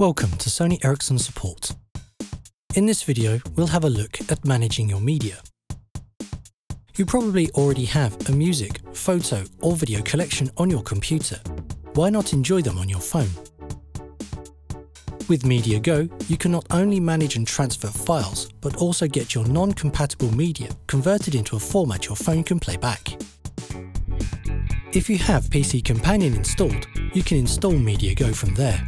Welcome to Sony Ericsson Support. In this video, we'll have a look at managing your media. You probably already have a music, photo or video collection on your computer. Why not enjoy them on your phone? With Media Go, you can not only manage and transfer files, but also get your non-compatible media converted into a format your phone can play back. If you have PC Companion installed, you can install MediaGo from there.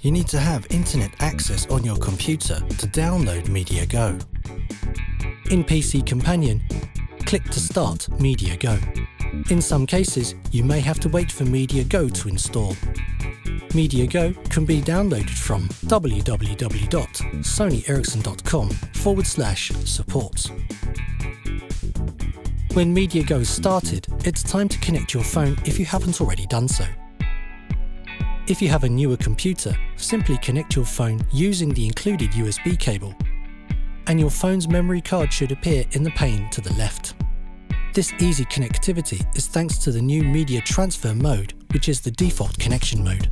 You need to have internet access on your computer to download MediaGo. In PC Companion, click to start MediaGo. In some cases, you may have to wait for MediaGo to install. MediaGo can be downloaded from www.sonyericsson.com forward slash support. When MediaGo is started, it's time to connect your phone if you haven't already done so. If you have a newer computer, simply connect your phone using the included USB cable, and your phone's memory card should appear in the pane to the left. This easy connectivity is thanks to the new media transfer mode, which is the default connection mode.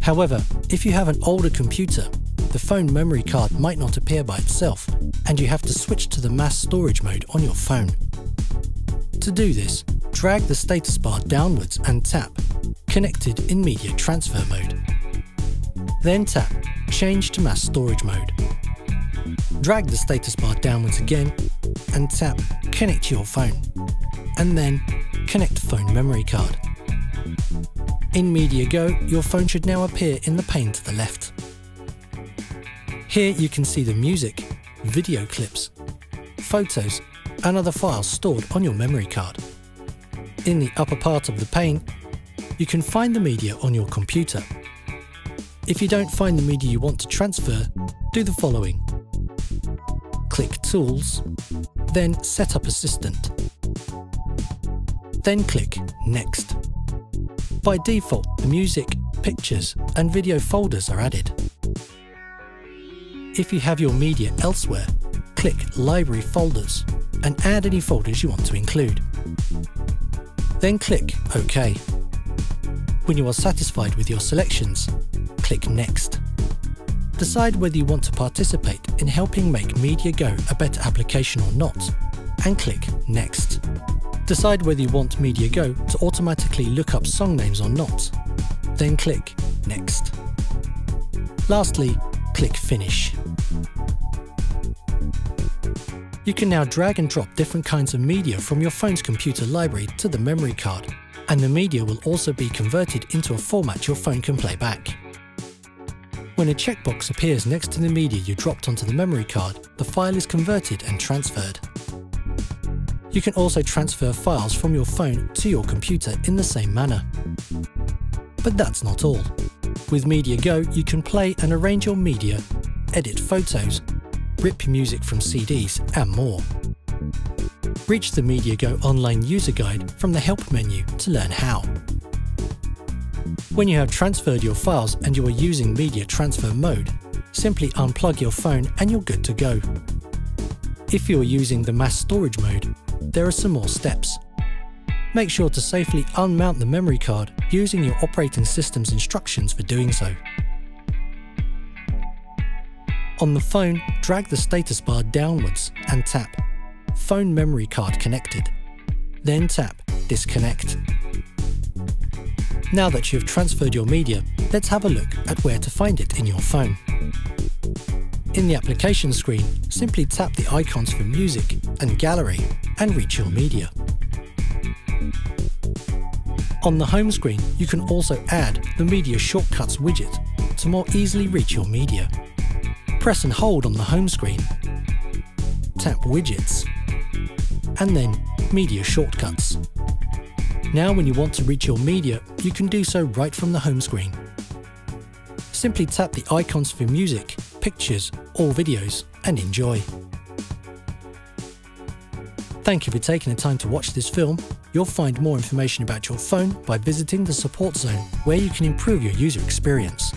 However, if you have an older computer, the phone memory card might not appear by itself, and you have to switch to the mass storage mode on your phone. To do this, drag the status bar downwards and tap Connected in Media Transfer mode. Then tap Change to Mass Storage mode. Drag the status bar downwards again and tap Connect to your phone, and then Connect phone memory card. In Media Go, your phone should now appear in the pane to the left. Here you can see the music, video clips, photos and other files stored on your memory card. In the upper part of the pane, you can find the media on your computer. If you don't find the media you want to transfer, do the following. Click Tools, then Set up Assistant. Then click Next. By default, the music, pictures and video folders are added. If you have your media elsewhere, click Library Folders and add any folders you want to include. Then click OK. When you are satisfied with your selections, click Next. Decide whether you want to participate in helping make Media Go a better application or not, and click Next. Decide whether you want Media Go to automatically look up song names or not, then click Next. Lastly, click Finish. You can now drag and drop different kinds of media from your phone's computer library to the memory card and the media will also be converted into a format your phone can play back. When a checkbox appears next to the media you dropped onto the memory card, the file is converted and transferred. You can also transfer files from your phone to your computer in the same manner. But that's not all. With Media Go, you can play and arrange your media, edit photos, rip music from CDs and more. Reach the MediaGo online user guide from the help menu to learn how. When you have transferred your files and you are using media transfer mode, simply unplug your phone and you're good to go. If you are using the mass storage mode, there are some more steps. Make sure to safely unmount the memory card using your operating system's instructions for doing so. On the phone, drag the status bar downwards and tap phone memory card connected. Then tap Disconnect. Now that you've transferred your media, let's have a look at where to find it in your phone. In the application screen, simply tap the icons for Music and Gallery and reach your media. On the home screen, you can also add the Media Shortcuts widget to more easily reach your media. Press and hold on the home screen. Tap Widgets and then Media Shortcuts. Now when you want to reach your media, you can do so right from the home screen. Simply tap the icons for music, pictures or videos and enjoy. Thank you for taking the time to watch this film. You'll find more information about your phone by visiting the support zone where you can improve your user experience.